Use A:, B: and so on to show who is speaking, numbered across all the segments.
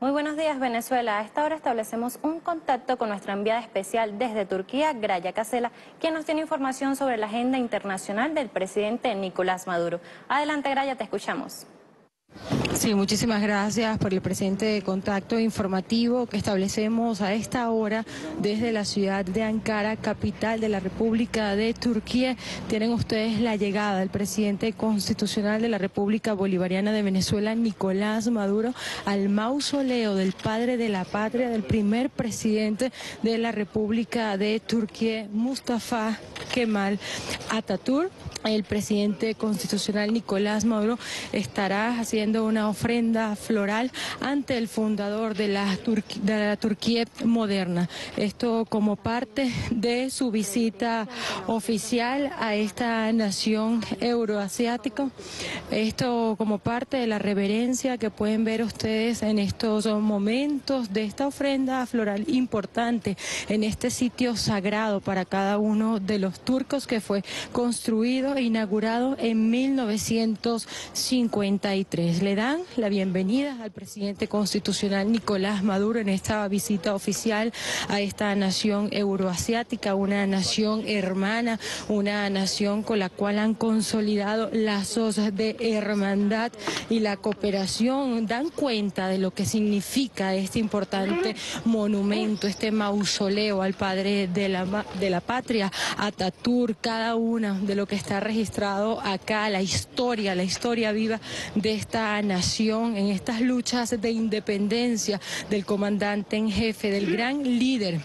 A: Muy buenos días Venezuela. A esta hora establecemos un contacto con nuestra enviada especial desde Turquía, Graya Casela, quien nos tiene información sobre la agenda internacional del presidente Nicolás Maduro. Adelante Graya, te escuchamos.
B: Sí, muchísimas gracias por el presente contacto informativo que establecemos a esta hora desde la ciudad de Ankara, capital de la República de Turquía. Tienen ustedes la llegada del presidente constitucional de la República Bolivariana de Venezuela, Nicolás Maduro, al mausoleo del padre de la patria, del primer presidente de la República de Turquía, Mustafa Kemal Atatürk el presidente constitucional Nicolás Maduro estará haciendo una ofrenda floral ante el fundador de la, Turquía moderna. Esto como parte de su visita oficial a esta nación euroasiática. Esto como parte de la reverencia que pueden ver ustedes en estos momentos de esta ofrenda floral importante en este sitio sagrado para cada uno de los turcos que fue construido e inaugurado en 1953. Le la bienvenida al presidente constitucional Nicolás Maduro en esta visita oficial a esta nación euroasiática, una nación hermana, una nación con la cual han consolidado lazos de hermandad y la cooperación. Dan cuenta de lo que significa este importante monumento, este mausoleo al padre de la, de la patria, Ataturk, cada una de lo que está registrado acá la historia, la historia viva de esta nación en estas luchas de independencia del comandante en jefe, del gran líder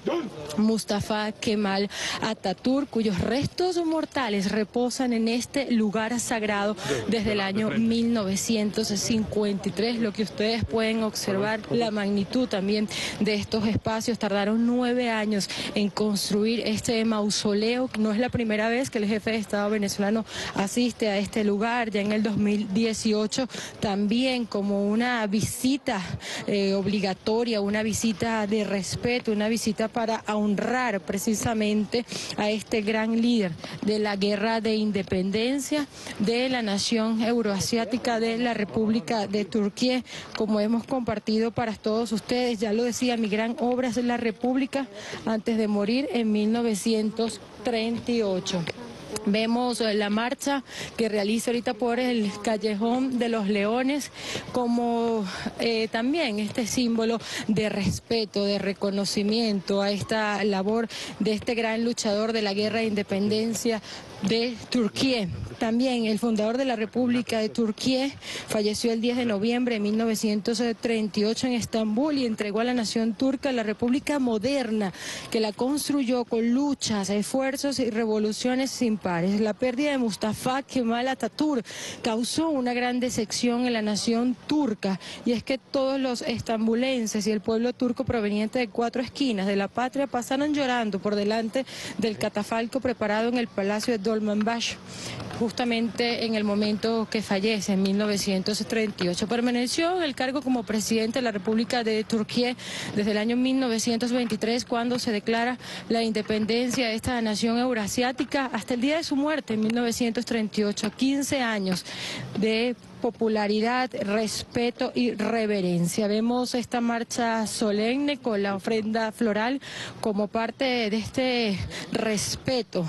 B: Mustafa Kemal Atatürk, cuyos restos mortales reposan en este lugar sagrado desde el año 1953. Lo que ustedes pueden observar, la magnitud también de estos espacios, tardaron nueve años en construir este mausoleo. No es la primera vez que el jefe de Estado venezolano asiste a este lugar ya en el 2018 también como una visita eh, obligatoria, una visita de respeto, una visita para honrar precisamente a este gran líder de la guerra de independencia de la nación euroasiática de la República de Turquía, como hemos compartido para todos ustedes, ya lo decía, mi gran obra es la República antes de morir en 1938. Vemos eh, la marcha que realiza ahorita por el Callejón de los Leones como eh, también este símbolo de respeto, de reconocimiento a esta labor de este gran luchador de la guerra de independencia de Turquía. También el fundador de la República de Turquía falleció el 10 de noviembre de 1938 en Estambul y entregó a la nación turca la República moderna que la construyó con luchas, esfuerzos y revoluciones sin pares. La pérdida de Mustafa Kemal Atatürk causó una gran decepción en la nación turca y es que todos los estambulenses y el pueblo turco proveniente de cuatro esquinas de la patria pasaron llorando por delante del catafalco preparado en el Palacio de Dolmanbash justamente en el momento que fallece, en 1938. Permaneció en el cargo como presidente de la República de Turquía desde el año 1923, cuando se declara la independencia de esta nación eurasiática, hasta el día de su muerte, en 1938, 15 años de popularidad, respeto y reverencia. Vemos esta marcha solemne con la ofrenda floral como parte de este respeto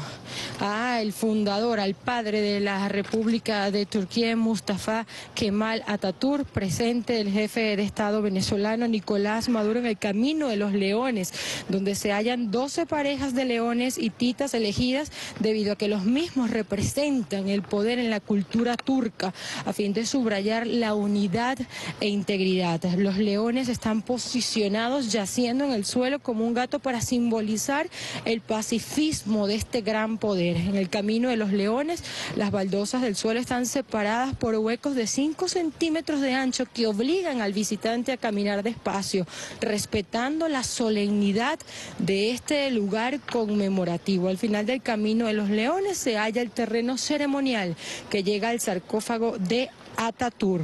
B: al fundador, al padre de la República de Turquía, Mustafa Kemal Atatürk, presente el jefe de Estado venezolano Nicolás Maduro en el Camino de los Leones, donde se hallan 12 parejas de leones y titas elegidas debido a que los mismos representan el poder en la cultura turca a fin de subrayar la unidad e integridad. Los leones están posicionados yaciendo en el suelo como un gato para simbolizar el pacifismo de este gran poder. En el camino de los leones, las baldosas del suelo están separadas por huecos de 5 centímetros de ancho que obligan al visitante a caminar despacio, respetando la solemnidad de este lugar conmemorativo. Al final del camino de los leones se halla el terreno ceremonial que llega al sarcófago de Atatur.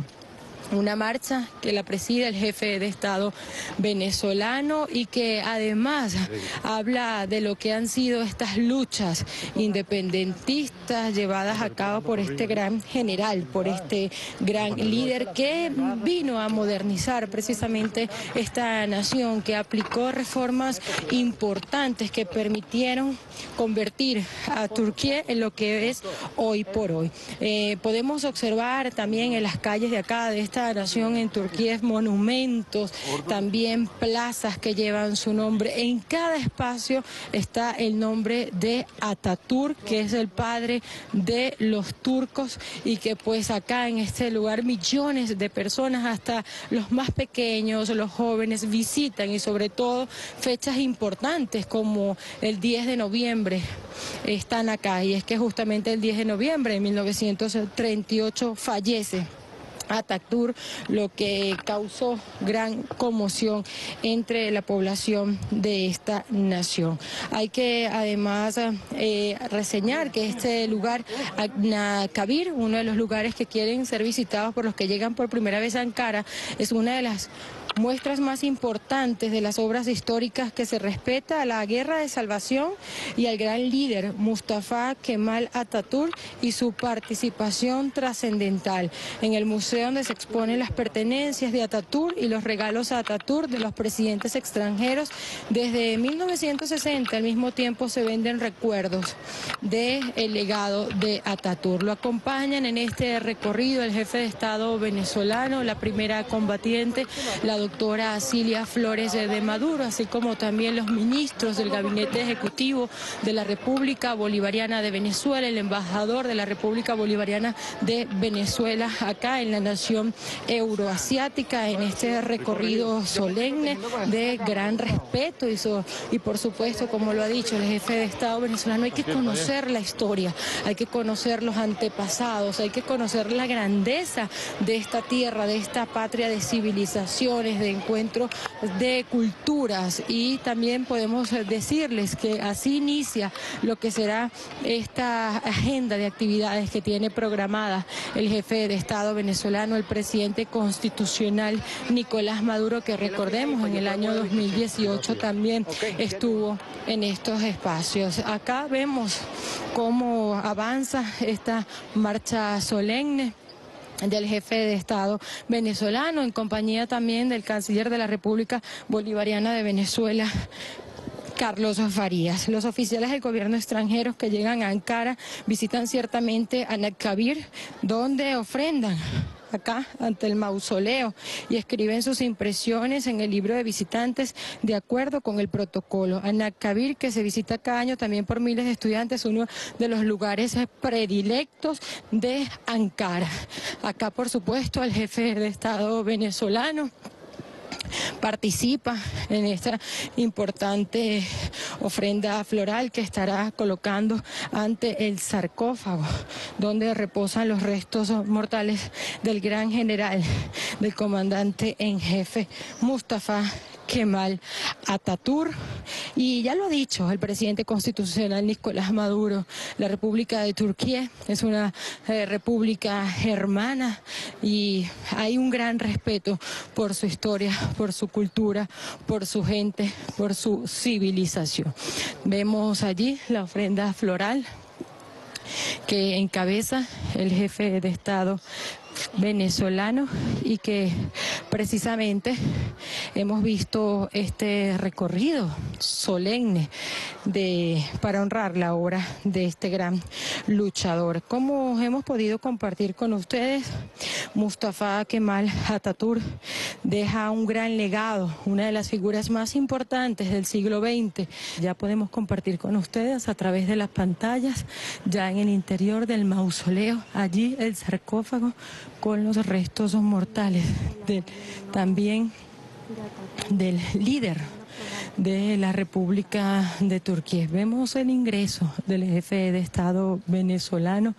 B: Una marcha que la preside el jefe de Estado venezolano y que además habla de lo que han sido estas luchas independentistas llevadas a cabo por este gran general, por este gran líder que vino a modernizar precisamente esta nación, que aplicó reformas importantes que permitieron convertir a Turquía en lo que es hoy por hoy. Eh, podemos observar también en las calles de acá, de esta nación en Turquía monumentos, también plazas que llevan su nombre. En cada espacio está el nombre de Ataturk, que es el padre de los turcos y que pues acá en este lugar millones de personas, hasta los más pequeños, los jóvenes, visitan y sobre todo fechas importantes como el 10 de noviembre están acá y es que justamente el 10 de noviembre de 1938 fallece Atatur, lo que causó gran conmoción entre la población de esta nación. Hay que además eh, reseñar que este lugar, Nakabir, uno de los lugares que quieren ser visitados por los que llegan por primera vez a Ankara, es una de las muestras más importantes de las obras históricas que se respeta a la guerra de salvación y al gran líder Mustafa Kemal Atatürk y su participación trascendental. En el museo donde se exponen las pertenencias de Atatürk y los regalos a Atatürk de los presidentes extranjeros, desde 1960 al mismo tiempo se venden recuerdos del el legado de Atatürk. Lo acompañan en este recorrido el jefe de Estado venezolano, la primera combatiente, la doctora Cilia Flores de Maduro, así como también los ministros del Gabinete Ejecutivo de la República Bolivariana de Venezuela, el embajador de la República Bolivariana de Venezuela acá en la nación euroasiática, en este recorrido solemne de gran respeto y, y por supuesto, como lo ha dicho el jefe de Estado venezolano, hay que conocer la historia, hay que conocer los antepasados, hay que conocer la grandeza de esta tierra, de esta patria de civilizaciones de encuentro de culturas y también podemos decirles que así inicia lo que será esta agenda de actividades que tiene programada el jefe de Estado venezolano, el presidente constitucional Nicolás Maduro, que recordemos en el año 2018 también estuvo en estos espacios. Acá vemos cómo avanza esta marcha solemne del jefe de Estado venezolano, en compañía también del canciller de la República Bolivariana de Venezuela, Carlos Farías. Los oficiales del gobierno extranjeros que llegan a Ankara visitan ciertamente a Nakabir, donde ofrendan acá ante el mausoleo y escriben sus impresiones en el libro de visitantes de acuerdo con el protocolo. Anacabir, que se visita cada año también por miles de estudiantes, uno de los lugares predilectos de Ankara. Acá, por supuesto, el jefe de Estado venezolano participa en esta importante ofrenda floral que estará colocando ante el sarcófago donde reposan los restos mortales del gran general, del comandante en jefe Mustafa Kemal Ataturk. Y ya lo ha dicho el presidente constitucional Nicolás Maduro, la República de Turquía es una eh, república hermana y hay un gran respeto por su historia, por su cultura, por su gente, por su civilización. Vemos allí la ofrenda floral que encabeza el jefe de Estado venezolano y que precisamente hemos visto este recorrido solemne de, para honrar la obra de este gran luchador. Como hemos podido compartir con ustedes, Mustafa Kemal Atatürk deja un gran legado, una de las figuras más importantes del siglo XX. Ya podemos compartir con ustedes a través de las pantallas, ya en el interior del mausoleo, allí el sarcófago con los restos mortales también del líder de la República de Turquía. Vemos el ingreso del jefe de Estado venezolano,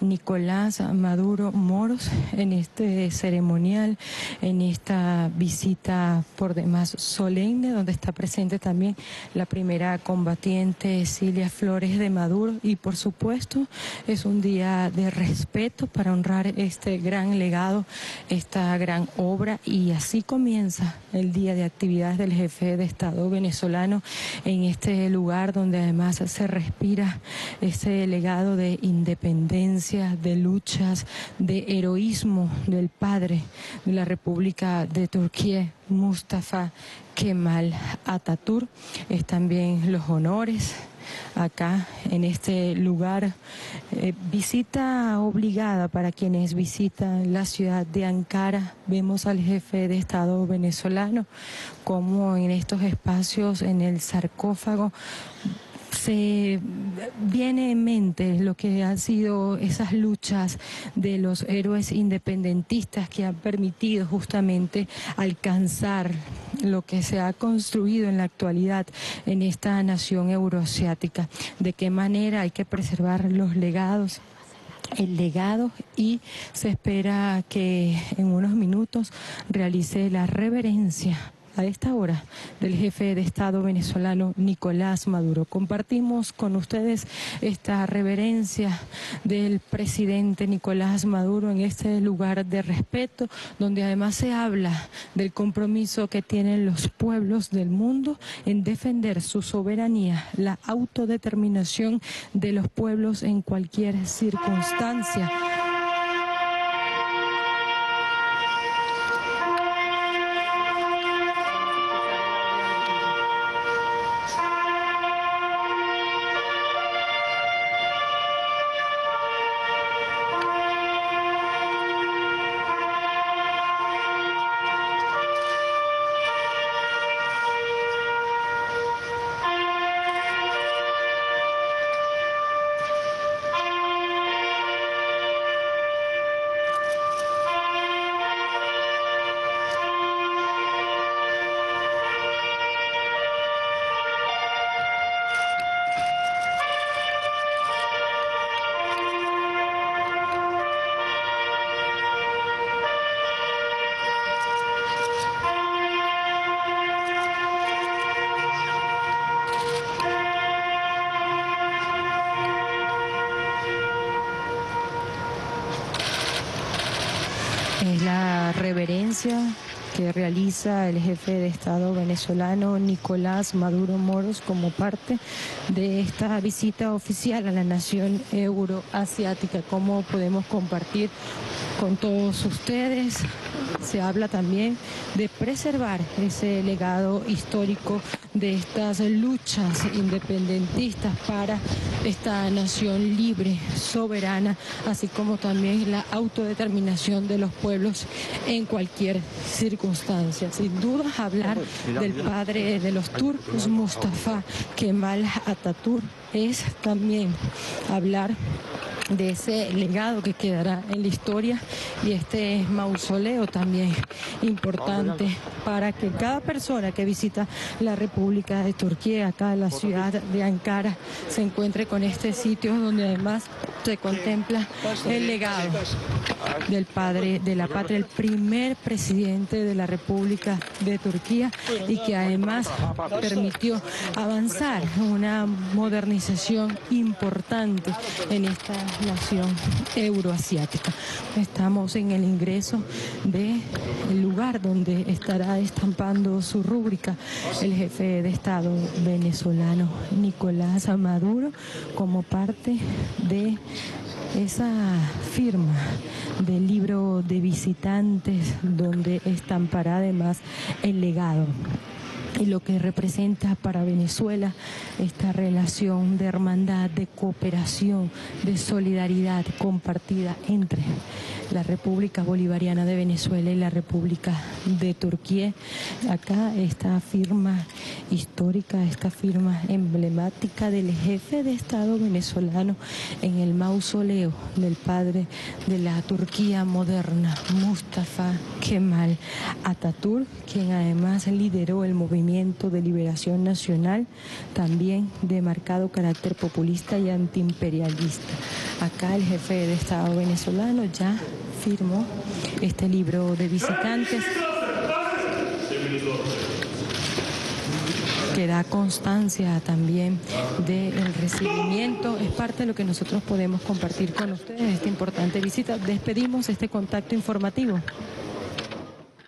B: Nicolás Maduro Moros, en este ceremonial, en esta visita por demás solemne, donde está presente también la primera combatiente Cilia Flores de Maduro y por supuesto es un día de respeto para honrar este gran legado, esta gran obra y así comienza el día de actividades del jefe de Estado venezolano en este lugar donde además se respira ese legado de independencia, de luchas, de heroísmo del padre de la República de Turquía, Mustafa Kemal Atatürk. Es también los honores acá en este lugar. Eh, visita obligada para quienes visitan la ciudad de Ankara. Vemos al jefe de Estado venezolano como en estos espacios, en el sarcófago, se viene en mente lo que han sido esas luchas de los héroes independentistas que han permitido justamente alcanzar lo que se ha construido en la actualidad en esta nación euroasiática. De qué manera hay que preservar los legados el legado y se espera que en unos minutos realice la reverencia a esta hora del jefe de Estado venezolano Nicolás Maduro. Compartimos con ustedes esta reverencia del presidente Nicolás Maduro en este lugar de respeto, donde además se habla del compromiso que tienen los pueblos del mundo en defender su soberanía, la autodeterminación de los pueblos en cualquier circunstancia. Que realiza el jefe de Estado venezolano Nicolás Maduro Moros como parte de esta visita oficial a la nación euroasiática. ¿Cómo podemos compartir con todos ustedes? Se habla también de preservar ese legado histórico de estas luchas independentistas para esta nación libre, soberana, así como también la autodeterminación de los pueblos en cualquier circunstancia. Sin duda hablar del padre de los turcos, Mustafa Kemal Atatürk, es también hablar de ese legado que quedará en la historia y este mausoleo también importante para que cada persona que visita la República de Turquía, acá en la ciudad de Ankara, se encuentre con este sitio donde además se contempla el legado del padre de la patria, el primer presidente de la República de Turquía y que además permitió avanzar una modernización importante en esta nación euroasiática. Estamos en el ingreso del lugar donde estará estampando su rúbrica el jefe de Estado venezolano Nicolás Maduro como parte de esa firma del libro de visitantes donde estampará además el legado y lo que representa para Venezuela esta relación de hermandad, de cooperación, de solidaridad compartida entre la República Bolivariana de Venezuela y la República de Turquía. Acá esta firma histórica, esta firma emblemática del jefe de Estado venezolano en el mausoleo del padre de la Turquía moderna, Mustafa Kemal Ataturk, quien además lideró el movimiento de liberación nacional, también de marcado carácter populista y antiimperialista. Acá el jefe de Estado venezolano ya firmó este libro de visitantes que da constancia también del recibimiento. Es parte de lo que nosotros podemos compartir con ustedes esta importante visita. Despedimos este contacto informativo.